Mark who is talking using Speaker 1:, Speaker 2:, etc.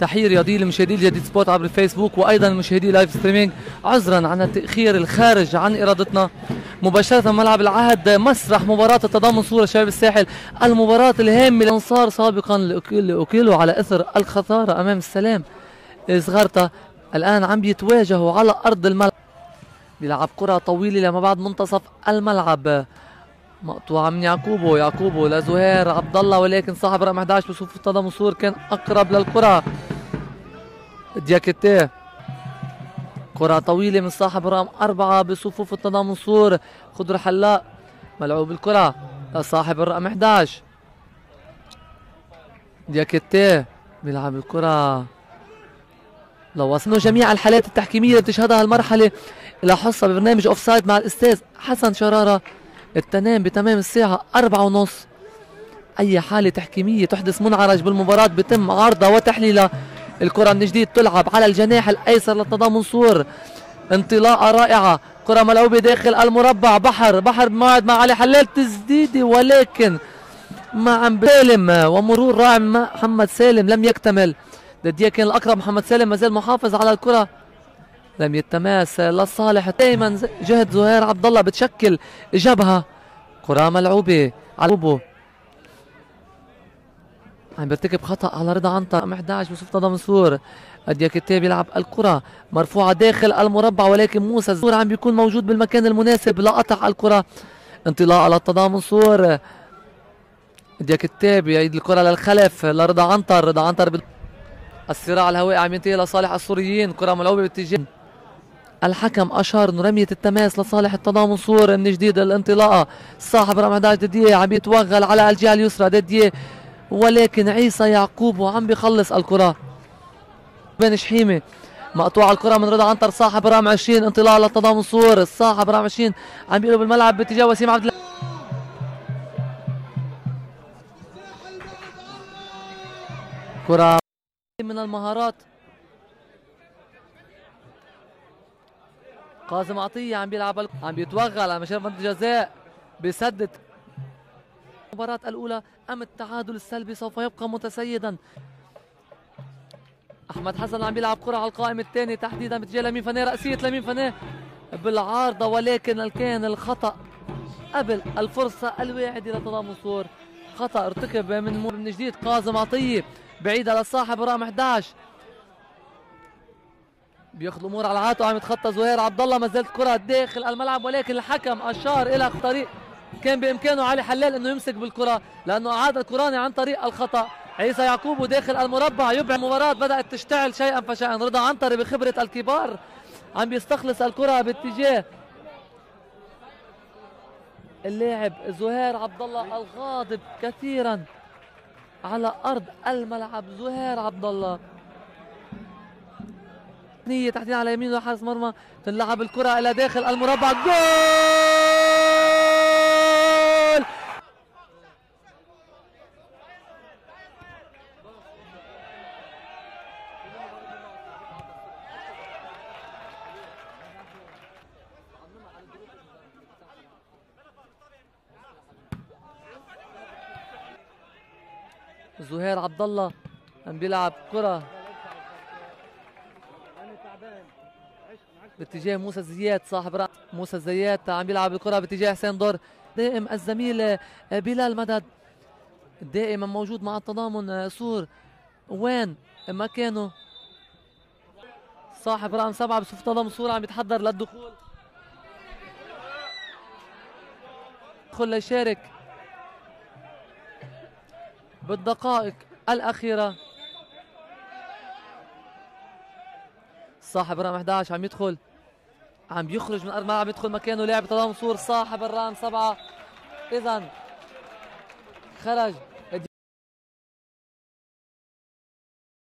Speaker 1: تحية رياضية لمشاهدي الجديد سبوت عبر الفيسبوك وأيضا مشاهدي لايف ستريمينج عذرا عن التأخير الخارج عن إرادتنا. مباشرة ملعب العهد مسرح مباراة التضامن صورة شباب الساحل المباراة الهامة الانصار سابقا لأكيلو على إثر الخسارة أمام السلام. صغارتا الآن عم بيتواجهوا على أرض الملعب. بيلعب كرة طويلة لما بعد منتصف الملعب. مقطوعة من يعقوبو يعقوبو لزهير عبد الله ولكن صاحب رقم 11 بصفوف التضامن صور كان أقرب للكرة دياكيتي كرة طويلة من صاحب رقم أربعة بصفوف التضامن صور. خضر حلاق ملعوب الكرة لصاحب الرقم 11 دياكيتي بيلعب الكرة لو وصلنا جميع الحالات التحكيمية اللي بتشهدها المرحلة. إلى حصة ببرنامج أوف سايد مع الأستاذ حسن شرارة. التنام بتمام الساعة أربعة ونص. أي حالة تحكيمية تحدث منعرج بالمباراة بتم عرضها وتحليلها. الكرة من جديد تلعب على الجناح الأيسر للتضامن صور انطلاقة رائعة. كرة ملعوبة داخل المربع. بحر بحر موعد مع علي حلال تسديدة ولكن مع سالم ومرور رائع محمد سالم لم يكتمل. دديا كان الأقرب محمد سالم ما زال محافظ على الكرة. لم يتماس لصالح دائما جهد زهير عبد الله بتشكل جبهه كره ملعوبه على بوبو عم بيرتكب خطأ على رضا عنتر. 11 بصف تضامن صور. الدياكيتي بيلعب الكرة. مرفوعة داخل المربع ولكن موسى الزور عم بيكون موجود بالمكان المناسب. لقطع الكرة. انطلاقة للتضامن صور. دياكيتي بيعيد الكرة للخلف لرضا عنتر. رضا عنتر الصراع الهوائي عم ينتهي لصالح الصوريين. كرة ملعوبة باتجاه الحكم أشار إنه رمية التماس لصالح التضامن صور من جديد الانطلاقة. صاحب رقم 11 ديديه عم يتوغل على الجهة اليسرى ديديه ولكن عيسى يعقوب وعم بيخلص الكرة. بين شحيمة مقطوع الكرة من رضا عنتر صاحب رقم 20 انطلاقه للتضامن صور. صاحب رقم 20 عم بيقلب الملعب باتجاه وسيم عبد كرة من المهارات. قاسم عطية عم بيلعب عم بيتوغل على مشارف منطقة الجزاء بيسدد المباراة الأولى أم التعادل السلبي سوف يبقى متسيدا. أحمد حسن عم بيلعب كرة على القائم الثاني تحديدا باتجاه لمين فناه رأسية لمين فناه بالعارضة ولكن كان الخطأ قبل الفرصة الواحدة لتضامن صور خطأ ارتكب من من جديد قاسم عطية بعيدة لصاحب رقم 11 بياخذ الأمور على عاتقه عم يتخطى زهير عبد الله ما زالت كرة داخل الملعب ولكن الحكم أشار إلى طريق كان بإمكانه علي حلال إنه يمسك بالكرة لأنه أعاد الكراني عن طريق الخطأ. عيسى يعقوب داخل المربع يبع المباراة بدأت تشتعل شيئا فشيئا. رضا عنتري بخبرة الكبار عم بيستخلص الكرة باتجاه اللاعب زهير عبد الله الغاضب كثيرا على أرض الملعب. زهير عبد الله نية تحديدا على يمين حارس مرمى تلعب الكرة إلى داخل المربع. جول! زهير عبد الله عم بيلعب كرة. باتجاه موسى زياد صاحب رأس موسى زياد عم بيلعب الكرة باتجاه حسين دور دائم الزميل بلال مدد. دائما موجود مع التضامن سور. وين؟ مكانه. صاحب رقم سبعة بصف تضامن سور عم يتحضر للدخول. يدخل ليشارك بالدقائق الأخيرة. صاحب الرقم 11 عم يدخل. عم بيخرج من أرض الملعب يدخل مكانه لاعب تضامن صور صاحب الرقم سبعة. اذا خرج.